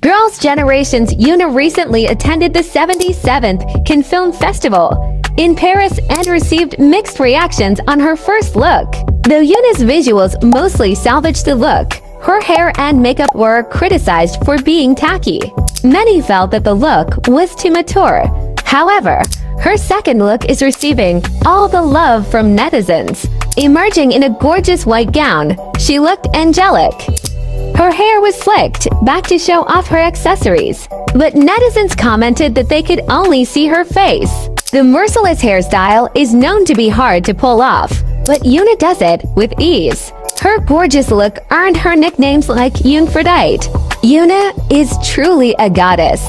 Girls' Generation's Yoona recently attended the 77th Cannes Film Festival in Paris and received mixed reactions on her first look. Though Yoona's visuals mostly salvaged the look, her hair and makeup were criticized for being tacky. Many felt that the look was too mature. However, her second look is receiving all the love from netizens. Emerging in a gorgeous white gown, she looked angelic. Her hair was slicked back to show off her accessories, but netizens commented that they could only see her face. The merciless hairstyle is known to be hard to pull off, but Yoona does it with ease. Her gorgeous look earned her nicknames like Jungfräulich. Yoona is truly a goddess.